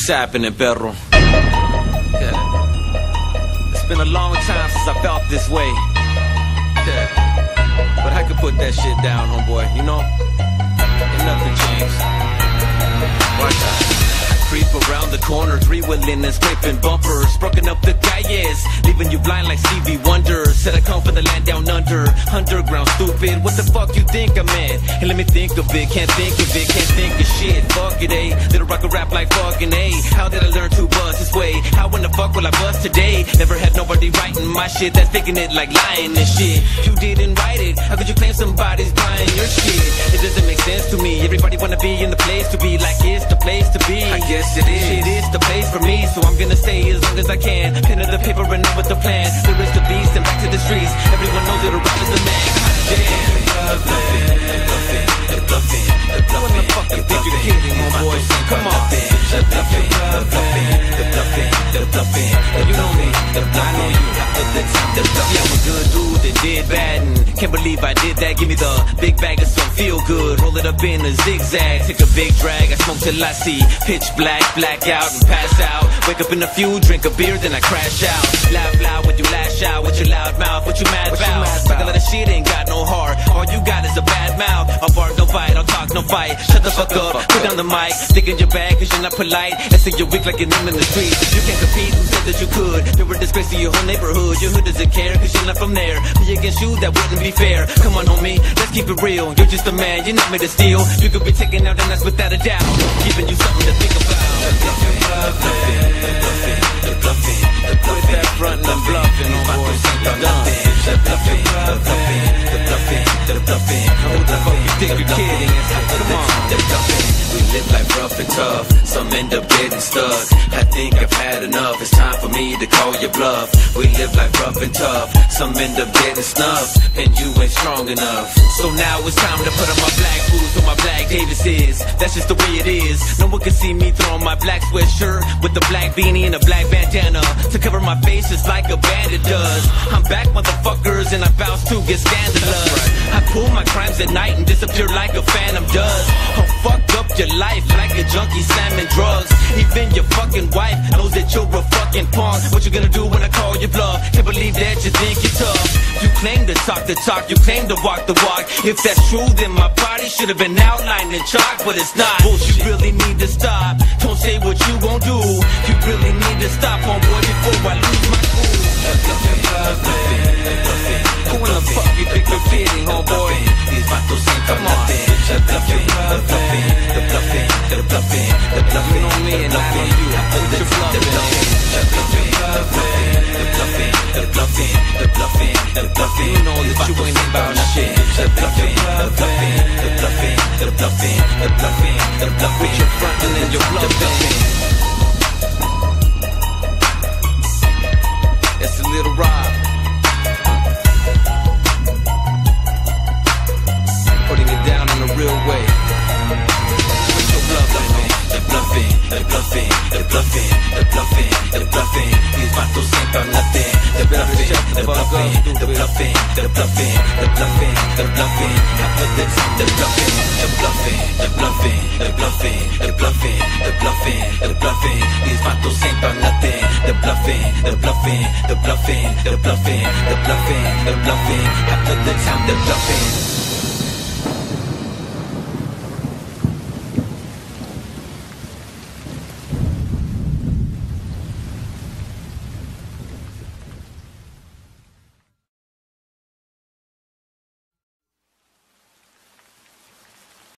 What's happening, perro? Yeah. It's been a long time since I felt this way. Yeah. But I could put that shit down, homeboy, you know? Ain't nothing changed. Watch out. Creep around the corner, three wheeling and scraping bumpers. Broken up the leaving you blind like Stevie Wonder. Said I come from the land down under, underground stupid. What the fuck you think I'm in? Hey, let me think of it, can't think of it, can't think of shit. Fuck it, eh? Lil Rob and rap like fucking A. How did I learn to buzz this way? How in the fuck will I buzz today? Never had nobody writing my shit that's faking it like lying and shit. You didn't write it, how could you claim somebody's buying your shit? It doesn't make sense to me. Everybody wanna be in the place to be like the place to be. I guess it is. Shit is the place for me, so I'm gonna stay as long as I can. Pen to the paper and know what the plan. There is the beast and back to the streets. Everyone knows that a rap is the man. Bluffing, bluffing, bluffing. The you bluffing. You me, I know you. They're bluffing. Yeah, I'm a good dude can't believe I did that. Give me the big bag of some feel good. Roll it up in a zigzag. Take a big drag. I smoke till I see pitch black, black out and pass out. Wake up in a few, drink a beer, then I crash out. Laugh loud when you lash out with your loud mouth. What you mad about? Talk a lot of shit, fight. Shut the fuck up. Put down the mic. Stick in your bag, cause you're not polite. And say you're weak like an in the street. You can't compete. Who said that you could? You're a disgrace to your whole neighborhood. Your hood doesn't care, cause you're not from there. Me against you, that wouldn't be fair. Come on, homie. Let's keep it real. You're just a man. You're not made of steel. You could be taken out, and that's without a doubt. Giving you something to think about. They're bluffing, they're bluffing, they're bluffing, they're bluffing, they're bluffing. With that front and bluffing, homeboy. They're bluffing, they're bluffing, they're bluffing, they're bluffing, they're bluffing. Who the fuck you you're kidding? Tough. Some end up getting stuck. I think I've had enough. It's time for me to call your bluff. We live life rough and tough. Some end up getting snuffed, and you ain't strong enough. So now it's time to put on my black boots on my black Davises. That's just the way it is. No one can see me throwing my black sweatshirt with the black beanie and a black bandana to cover my face just like a bandit does. I'm back, motherfuckers, and I bounce to get scandalous. I pull my crimes at night and disappear like a phantom does. Up your life like a junkie slamming drugs. Even your fucking wife knows that you're a fucking punk. What you gonna do when I call your bluff? Can't believe that you think you're tough. You claim to talk the talk, you claim to walk the walk. If that's true, then my body should have been outlined in chalk, but it's not. Bullshit, you really need to stop. Don't say what you gon' do. You really need to stop, homeboy, before I lose my cool. Who in the fuck you think you're homeboy? Come on. Bluffing, on me and I on you. They're bluffing, they're bluffing, they're bluffing, they're bluffing, they're bluffing, they're bluffing. You know that you ain't about shit. They're bluffing, they're bluffing, they're bluffing, they're bluffing, they're bluffing, they're bluffing. You're fronting and you're bluffing. Bluffing, they're bluffing, they're bluffing, they're bluffing, they're bluffing. I put this, they're bluffing, they're bluffing, they're bluffing, they're bluffing, they're bluffing, they're bluffing, they're bluffing. These vatos ain't about nothing. They're bluffing, they're bluffing, they're bluffing, they're bluffing, they're bluffing, they're bluffing. Half of the time they're bluffing.